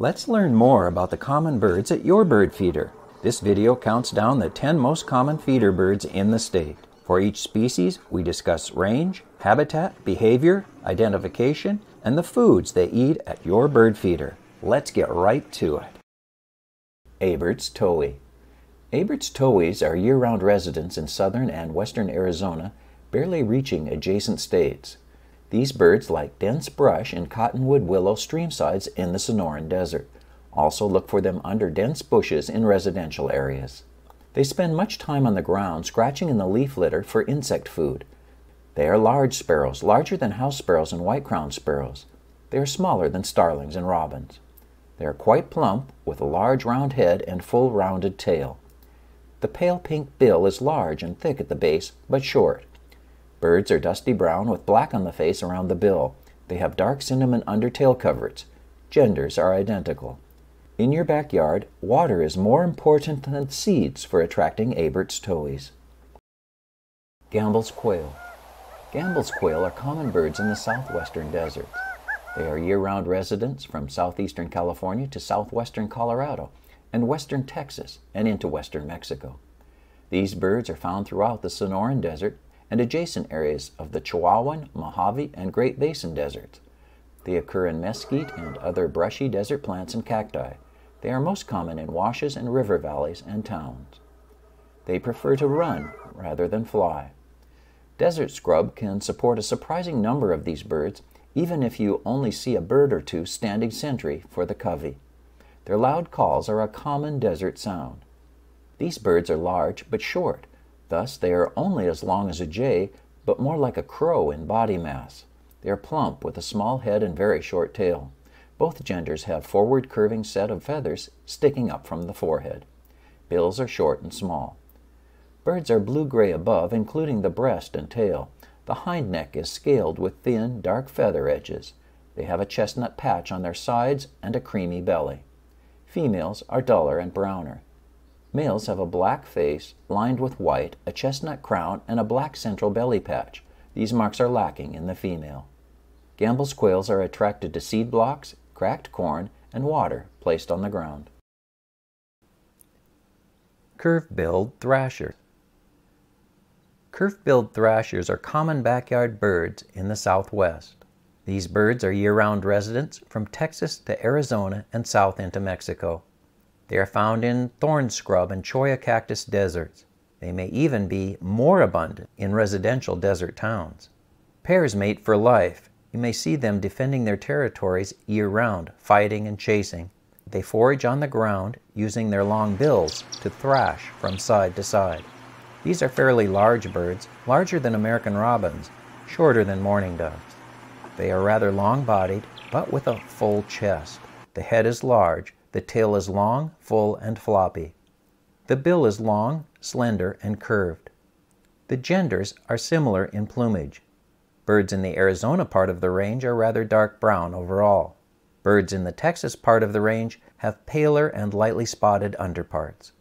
Let's learn more about the common birds at your bird feeder. This video counts down the 10 most common feeder birds in the state. For each species, we discuss range, habitat, behavior, identification, and the foods they eat at your bird feeder. Let's get right to it. Abert's Towhee Abert's towhees are year-round residents in southern and western Arizona, barely reaching adjacent states. These birds like dense brush and cottonwood willow streamsides in the Sonoran Desert. Also look for them under dense bushes in residential areas. They spend much time on the ground scratching in the leaf litter for insect food. They are large sparrows, larger than house sparrows and white-crowned sparrows. They are smaller than starlings and robins. They are quite plump, with a large round head and full rounded tail. The pale pink bill is large and thick at the base, but short. Birds are dusty brown with black on the face around the bill. They have dark cinnamon undertail coverts. Genders are identical. In your backyard, water is more important than seeds for attracting Abert's towhees. Gambel's quail. Gambel's quail are common birds in the southwestern deserts. They are year-round residents from southeastern California to southwestern Colorado and western Texas and into western Mexico. These birds are found throughout the Sonoran Desert and adjacent areas of the Chihuahuan, Mojave, and Great Basin deserts. They occur in mesquite and other brushy desert plants and cacti. They are most common in washes and river valleys and towns. They prefer to run rather than fly. Desert scrub can support a surprising number of these birds, even if you only see a bird or two standing sentry for the covey. Their loud calls are a common desert sound. These birds are large but short, Thus, they are only as long as a jay, but more like a crow in body mass. They are plump with a small head and very short tail. Both genders have forward curving set of feathers sticking up from the forehead. Bills are short and small. Birds are blue-gray above, including the breast and tail. The hind neck is scaled with thin, dark feather edges. They have a chestnut patch on their sides and a creamy belly. Females are duller and browner. Males have a black face lined with white, a chestnut crown, and a black central belly patch. These marks are lacking in the female. Gambel's quails are attracted to seed blocks, cracked corn, and water placed on the ground. Curve-billed thrashers. Curve-billed thrashers are common backyard birds in the southwest. These birds are year-round residents from Texas to Arizona and south into Mexico. They are found in thorn scrub and cholla cactus deserts. They may even be more abundant in residential desert towns. Pairs mate for life. You may see them defending their territories year-round, fighting and chasing. They forage on the ground using their long bills to thrash from side to side. These are fairly large birds, larger than American robins, shorter than mourning doves. They are rather long-bodied, but with a full chest. The head is large, the tail is long, full, and floppy. The bill is long, slender, and curved. The genders are similar in plumage. Birds in the Arizona part of the range are rather dark brown overall. Birds in the Texas part of the range have paler and lightly spotted underparts.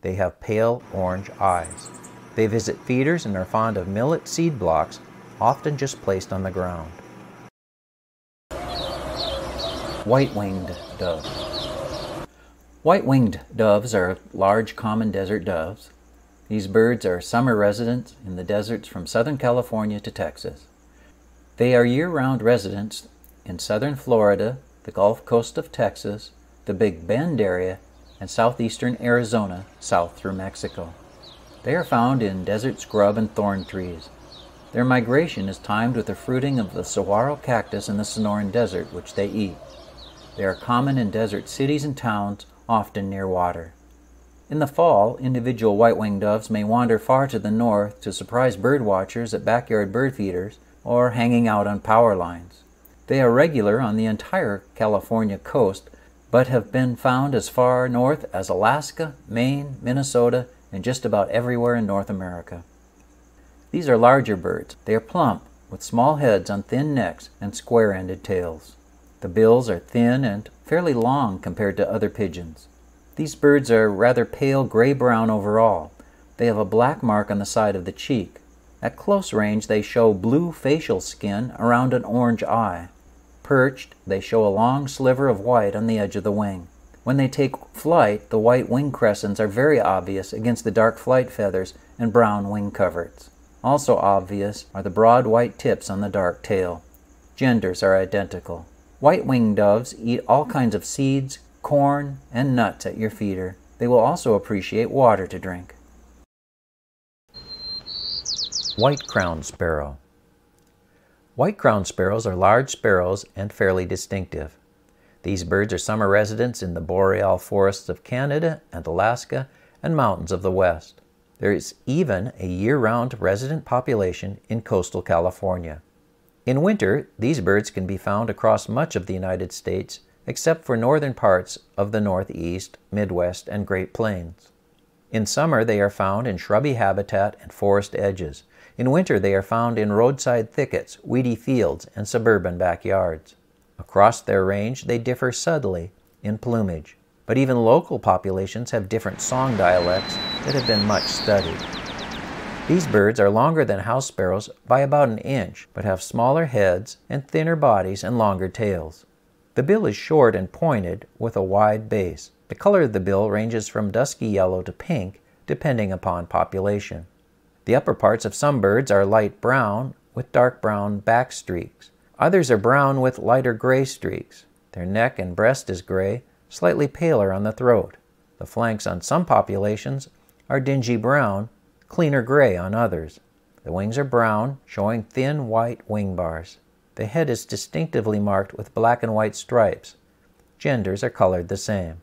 They have pale orange eyes. They visit feeders and are fond of millet seed blocks, often just placed on the ground. White-winged dove. White-winged doves are large common desert doves. These birds are summer residents in the deserts from Southern California to Texas. They are year-round residents in southern Florida, the Gulf Coast of Texas, the Big Bend area, and southeastern Arizona, south through Mexico. They are found in desert scrub and thorn trees. Their migration is timed with the fruiting of the saguaro cactus in the Sonoran Desert, which they eat. They are common in desert cities and towns often near water. In the fall, individual white-winged doves may wander far to the north to surprise bird watchers at backyard bird feeders or hanging out on power lines. They are regular on the entire California coast, but have been found as far north as Alaska, Maine, Minnesota, and just about everywhere in North America. These are larger birds. They are plump, with small heads on thin necks and square-ended tails. The bills are thin and fairly long compared to other pigeons. These birds are rather pale gray-brown overall. They have a black mark on the side of the cheek. At close range they show blue facial skin around an orange eye. Perched, they show a long sliver of white on the edge of the wing. When they take flight, the white wing crescents are very obvious against the dark flight feathers and brown wing coverts. Also obvious are the broad white tips on the dark tail. Genders are identical. White winged doves eat all kinds of seeds, corn, and nuts at your feeder. They will also appreciate water to drink. White crowned sparrow. White crowned sparrows are large sparrows and fairly distinctive. These birds are summer residents in the boreal forests of Canada and Alaska and mountains of the West. There is even a year round resident population in coastal California. In winter, these birds can be found across much of the United States except for northern parts of the Northeast, Midwest, and Great Plains. In summer, they are found in shrubby habitat and forest edges. In winter, they are found in roadside thickets, weedy fields, and suburban backyards. Across their range, they differ subtly in plumage, but even local populations have different song dialects that have been much studied. These birds are longer than house sparrows by about an inch, but have smaller heads and thinner bodies and longer tails. The bill is short and pointed with a wide base. The color of the bill ranges from dusky yellow to pink, depending upon population. The upper parts of some birds are light brown with dark brown back streaks. Others are brown with lighter gray streaks. Their neck and breast is gray, slightly paler on the throat. The flanks on some populations are dingy brown, cleaner gray on others. The wings are brown, showing thin white wing bars. The head is distinctively marked with black and white stripes. Genders are colored the same.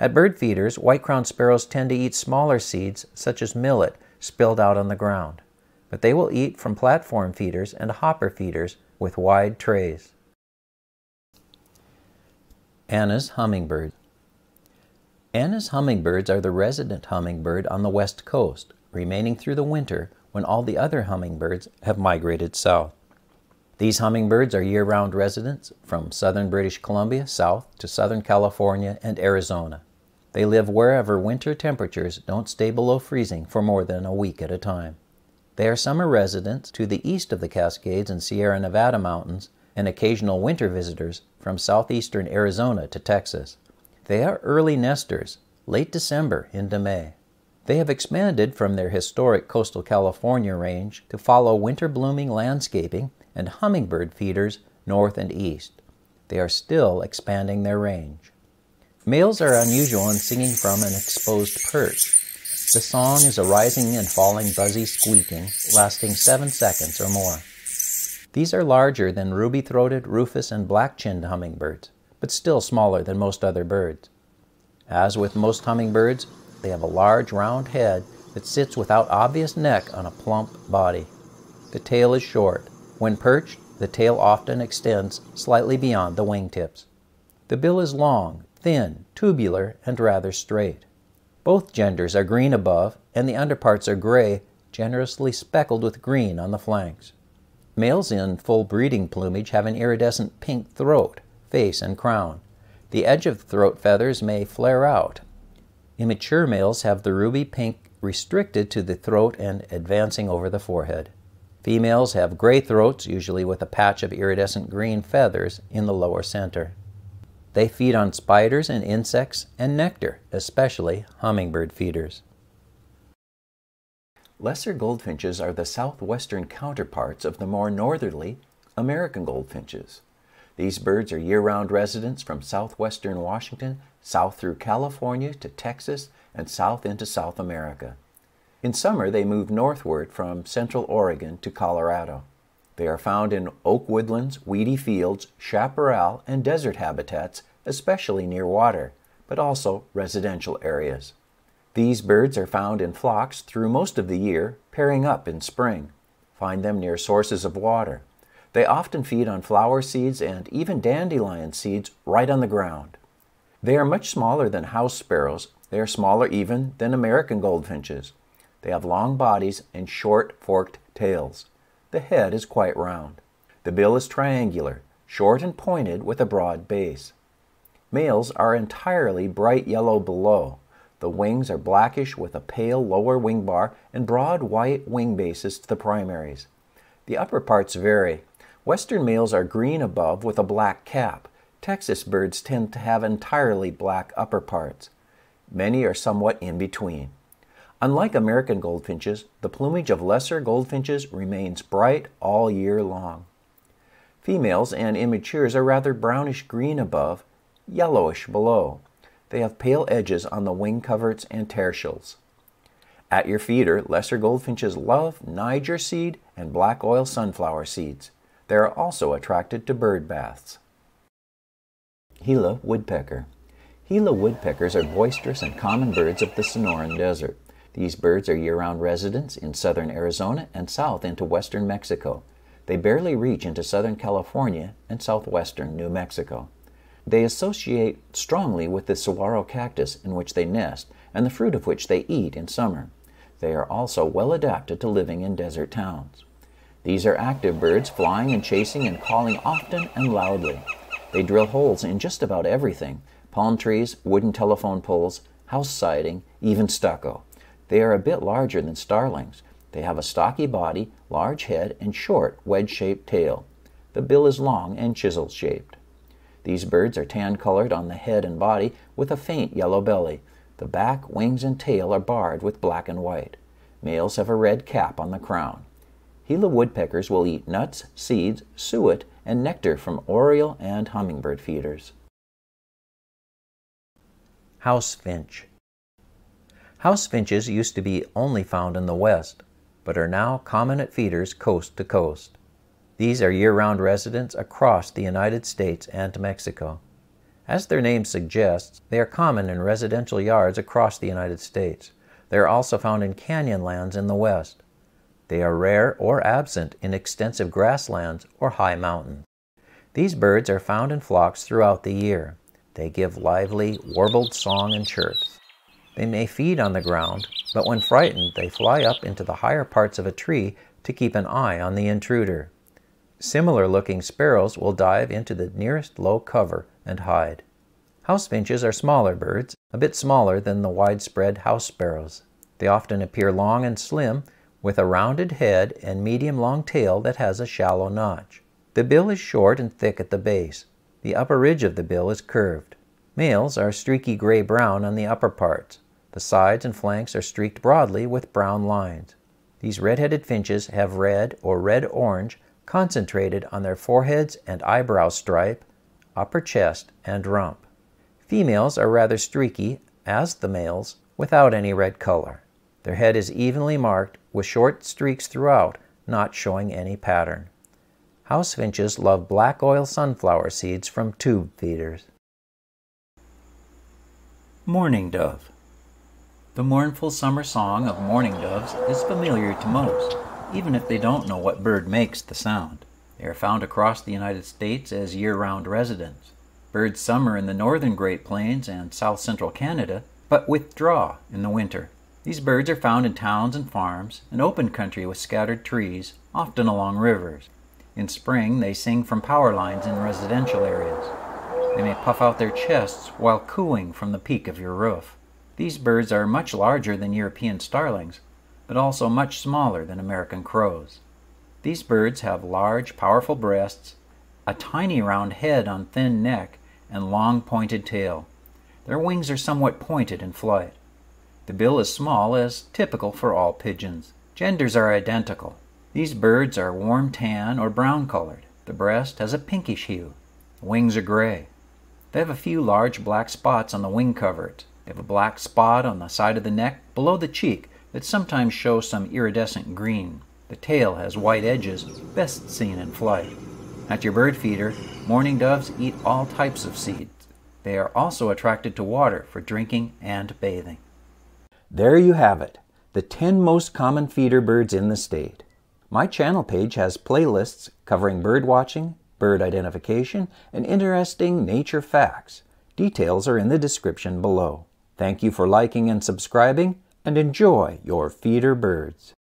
At bird feeders, white-crowned sparrows tend to eat smaller seeds, such as millet, spilled out on the ground. But they will eat from platform feeders and hopper feeders with wide trays. Anna's hummingbird. Anna's hummingbirds are the resident hummingbird on the west coast, remaining through the winter when all the other hummingbirds have migrated south. These hummingbirds are year-round residents from southern British Columbia south to southern California and Arizona. They live wherever winter temperatures don't stay below freezing for more than a week at a time. They are summer residents to the east of the Cascades and Sierra Nevada mountains and occasional winter visitors from southeastern Arizona to Texas. They are early nesters, late December into May. They have expanded from their historic coastal California range to follow winter blooming landscaping and hummingbird feeders north and east. They are still expanding their range. Males are unusual in singing from an exposed perch, the song is a rising and falling buzzy squeaking, lasting seven seconds or more. These are larger than ruby-throated, rufous, and black-chinned hummingbirds, but still smaller than most other birds. As with most hummingbirds, they have a large round head that sits without obvious neck on a plump body. The tail is short. When perched, the tail often extends slightly beyond the wingtips. The bill is long, thin, tubular, and rather straight. Both genders are green above, and the underparts are gray, generously speckled with green on the flanks. Males in full breeding plumage have an iridescent pink throat, face, and crown. The edge of the throat feathers may flare out. Immature males have the ruby pink restricted to the throat and advancing over the forehead. Females have gray throats, usually with a patch of iridescent green feathers in the lower center. They feed on spiders and insects and nectar, especially hummingbird feeders. Lesser goldfinches are the southwestern counterparts of the more northerly American goldfinches. These birds are year-round residents from southwestern Washington, south through California to Texas, and south into South America. In summer, they move northward from central Oregon to Colorado. They are found in oak woodlands, weedy fields, chaparral, and desert habitats, especially near water, but also residential areas. These birds are found in flocks through most of the year, pairing up in spring. Find them near sources of water. They often feed on flower seeds and even dandelion seeds right on the ground. They are much smaller than house sparrows. They are smaller even than American goldfinches. They have long bodies and short forked tails. The head is quite round. The bill is triangular, short and pointed with a broad base. Males are entirely bright yellow below. The wings are blackish with a pale lower wing bar and broad white wing bases to the primaries. The upper parts vary, Western males are green above with a black cap. Texas birds tend to have entirely black upper parts. Many are somewhat in between. Unlike American goldfinches, the plumage of lesser goldfinches remains bright all year long. Females and immatures are rather brownish green above, yellowish below. They have pale edges on the wing coverts and tertials. At your feeder, lesser goldfinches love Niger seed and black oil sunflower seeds. They are also attracted to bird baths. Gila woodpecker. Gila woodpeckers are boisterous and common birds of the Sonoran Desert. These birds are year-round residents in southern Arizona and south into western Mexico. They barely reach into southern California and southwestern New Mexico. They associate strongly with the saguaro cactus in which they nest and the fruit of which they eat in summer. They are also well adapted to living in desert towns. These are active birds, flying and chasing and calling often and loudly. They drill holes in just about everything palm trees, wooden telephone poles, house siding, even stucco. They are a bit larger than starlings. They have a stocky body, large head, and short, wedge shaped tail. The bill is long and chisel shaped. These birds are tan colored on the head and body with a faint yellow belly. The back, wings, and tail are barred with black and white. Males have a red cap on the crown. Gila woodpeckers will eat nuts, seeds, suet, and nectar from oriole and hummingbird feeders. House finch. House finches used to be only found in the west, but are now common at feeders coast to coast. These are year-round residents across the United States and Mexico. As their name suggests, they are common in residential yards across the United States. They are also found in canyonlands in the west. They are rare or absent in extensive grasslands or high mountains. These birds are found in flocks throughout the year. They give lively, warbled song and chirps. They may feed on the ground, but when frightened, they fly up into the higher parts of a tree to keep an eye on the intruder. Similar looking sparrows will dive into the nearest low cover and hide. House finches are smaller birds, a bit smaller than the widespread house sparrows. They often appear long and slim, with a rounded head and medium long tail that has a shallow notch. The bill is short and thick at the base. The upper ridge of the bill is curved. Males are streaky gray-brown on the upper parts. The sides and flanks are streaked broadly with brown lines. These red-headed finches have red or red-orange concentrated on their foreheads and eyebrow stripe, upper chest, and rump. Females are rather streaky, as the males, without any red color. Their head is evenly marked with short streaks throughout, not showing any pattern. House finches love black oil sunflower seeds from tube feeders. Mourning Dove The mournful summer song of mourning doves is familiar to most, even if they don't know what bird makes the sound. They are found across the United States as year-round residents. Birds summer in the northern Great Plains and south central Canada, but withdraw in the winter. These birds are found in towns and farms, and open country with scattered trees, often along rivers. In spring, they sing from power lines in residential areas. They may puff out their chests while cooing from the peak of your roof. These birds are much larger than European starlings, but also much smaller than American crows. These birds have large, powerful breasts, a tiny round head on thin neck, and long pointed tail. Their wings are somewhat pointed in flight. The bill is small, as typical for all pigeons. Genders are identical. These birds are warm tan or brown colored. The breast has a pinkish hue. The wings are gray. They have a few large black spots on the wing covert. They have a black spot on the side of the neck below the cheek that sometimes shows some iridescent green. The tail has white edges, best seen in flight. At your bird feeder, mourning doves eat all types of seeds. They are also attracted to water for drinking and bathing. There you have it, the 10 most common feeder birds in the state. My channel page has playlists covering bird watching, bird identification, and interesting nature facts. Details are in the description below. Thank you for liking and subscribing, and enjoy your feeder birds.